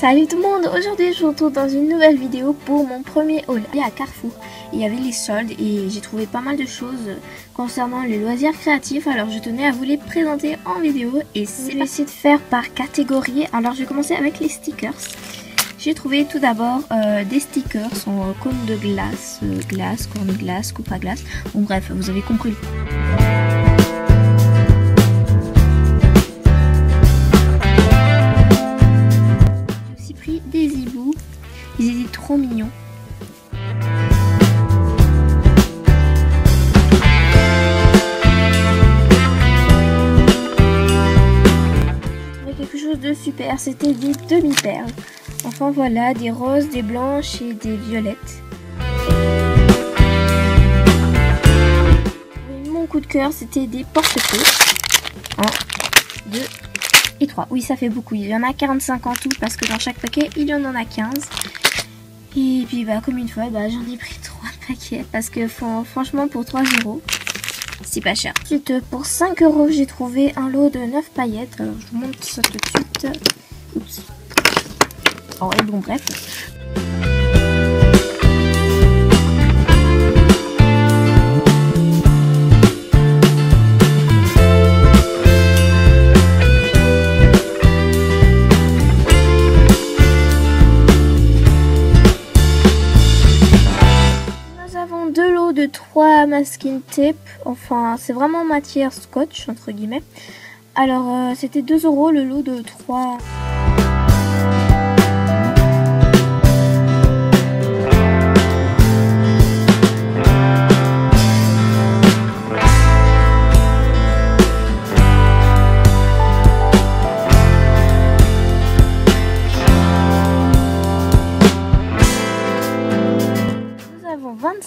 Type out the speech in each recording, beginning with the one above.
Salut tout le monde, aujourd'hui je vous retrouve dans une nouvelle vidéo pour mon premier haul à Carrefour. Il y avait les soldes et j'ai trouvé pas mal de choses concernant les loisirs créatifs alors je tenais à vous les présenter en vidéo et c'est essayer de faire par catégorie. Alors je vais commencer avec les stickers. J'ai trouvé tout d'abord euh, des stickers en cône de glace, euh, glace, corne de glace, coupe à glace. Bon bref, vous avez compris. Trop mignons. quelque chose de super, c'était des demi-perles. Enfin voilà, des roses, des blanches et des violettes. Mon coup de cœur, c'était des porte-clés. 1, 2, et 3. Oui, ça fait beaucoup. Il y en a 45 en tout parce que dans chaque paquet, il y en a 15. Et puis, bah, comme une fois, bah, j'en ai pris 3 paquets parce que franchement, pour 3 euros, c'est pas cher. Ensuite, pour 5 euros, j'ai trouvé un lot de 9 paillettes. Alors, je vous montre ça tout de suite. Oups. Oh, et bon, bref. De 3 masking tape. Enfin, c'est vraiment matière scotch, entre guillemets. Alors, euh, c'était 2 euros le lot de 3.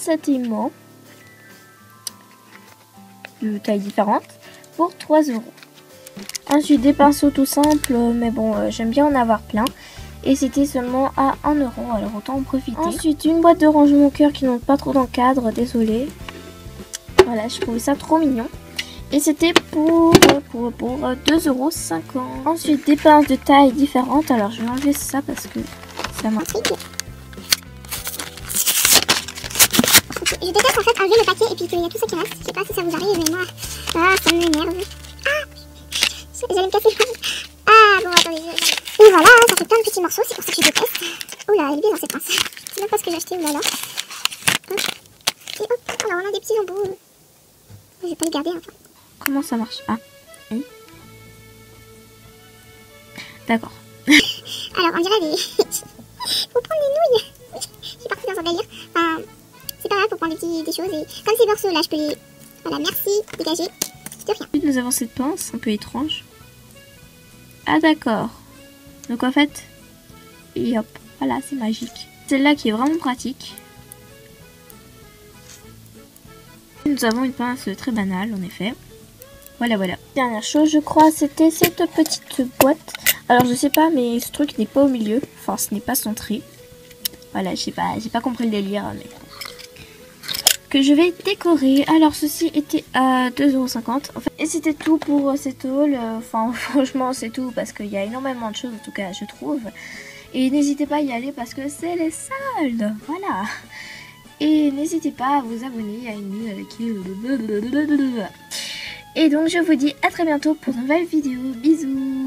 Avons 27 aimants de tailles différentes pour 3 euros. Ensuite des pinceaux tout simples, mais bon euh, j'aime bien en avoir plein. Et c'était seulement à 1 euro, alors autant en profiter. Ensuite une boîte de rangement cœur qui n'ont pas trop d'encadre, désolé. Voilà, je trouvais ça trop mignon. Et c'était pour, pour, pour 2,50 euros. Ensuite des pinces de tailles différentes, alors je vais enlever ça parce que ça m'intrigue. Je déteste en fait enlever le paquet et puis qu'il y a tout ça qui reste. Je sais pas si ça vous arrive, mais moi, ah, ça m'énerve. Ah J'allais me casser Ah, bon, attendez. Et voilà, ça fait plein de petits morceaux, c'est pour ça que je déteste. Oh là, elle est bien dans cette pince. C'est même pas ce que j'ai acheté, oh là là. Et hop, alors on a des petits embouts. Je vais pas les garder, enfin. Comment ça marche? Ah, oui. D'accord. alors, on dirait des... Faut prendre des nouilles. Choses. Et comme ces morceaux là, je peux les. Voilà, merci, dégagez. De rien. Nous avons cette pince un peu étrange. Ah, d'accord. Donc en fait, et hop, voilà, c'est magique. Celle-là qui est vraiment pratique. Nous avons une pince très banale, en effet. Voilà, voilà. Dernière chose, je crois, c'était cette petite boîte. Alors, je sais pas, mais ce truc n'est pas au milieu. Enfin, ce n'est pas centré. Voilà, je sais pas, j'ai pas compris le délire, mais que je vais décorer. Alors ceci était à 2,50€. En fait, et c'était tout pour euh, cette haul. Enfin franchement c'est tout parce qu'il y a énormément de choses en tout cas je trouve. Et n'hésitez pas à y aller parce que c'est les soldes. Voilà. Et n'hésitez pas à vous abonner, à à qui Et donc je vous dis à très bientôt pour une nouvelle vidéo. Bisous